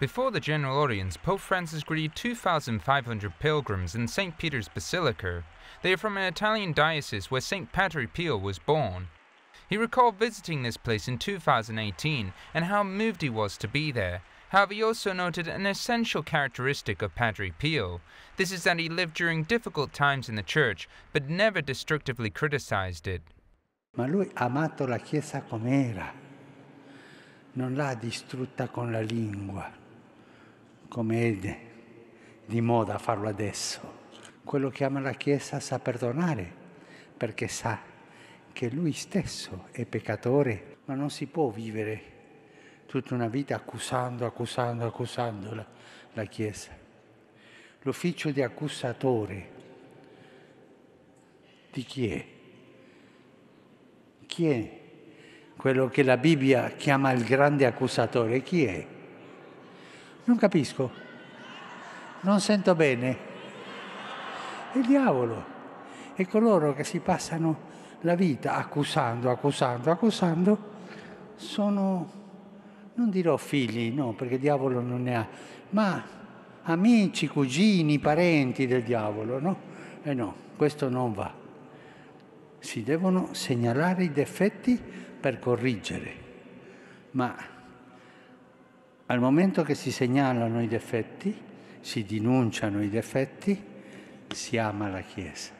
Before the general audience, Pope Francis greeted 2,500 pilgrims in St. Peter's Basilica. They are from an Italian diocese where St. Padre Pio was born. He recalled visiting this place in 2018 and how moved he was to be there. However, he also noted an essential characteristic of Padre Pio. This is that he lived during difficult times in the church, but never destructively criticized it. Ma lui amato la Chiesa com'era, non l'ha distrutta con la lingua, come è di moda farlo adesso. Quello che ama la Chiesa sa perdonare, perché sa che lui stesso è peccatore, ma non si può vivere tutta una vita accusando, accusando, accusando la, la Chiesa. L'ufficio di accusatore di chi è? Chi è quello che la Bibbia chiama il grande accusatore? Chi è? Non capisco, non sento bene. Il diavolo e coloro che si passano la vita accusando, accusando, accusando, sono, non dirò figli, no, perché diavolo non ne ha, ma amici, cugini, parenti del diavolo, no? E no, questo non va. Si devono segnalare i difetti per corriggere, ma al momento che si segnalano i difetti, si denunciano i difetti, si ama la Chiesa.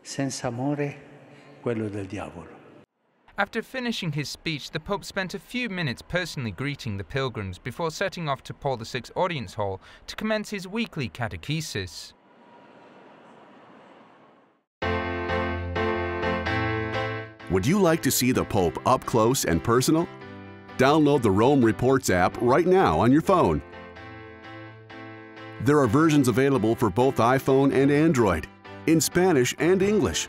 Senza amore, quello del diavolo. After finishing his speech, the Pope spent a few minutes personally greeting the pilgrims before setting off to Paul VI Audience Hall to commence his weekly catechesis. Would you like to see the Pope up close and personal? Download the Rome Reports app right now on your phone. There are versions available for both iPhone and Android, in Spanish and English.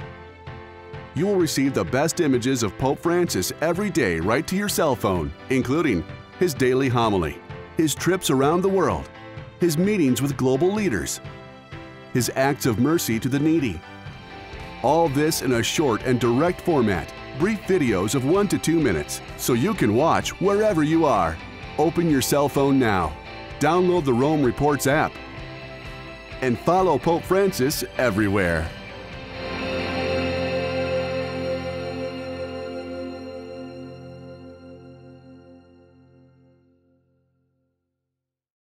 You will receive the best images of Pope Francis every day right to your cell phone, including his daily homily, his trips around the world, his meetings with global leaders, his acts of mercy to the needy. All this in a short and direct format, brief videos of one to two minutes, so you can watch wherever you are. Open your cell phone now, download the Rome Reports app, and follow Pope Francis everywhere.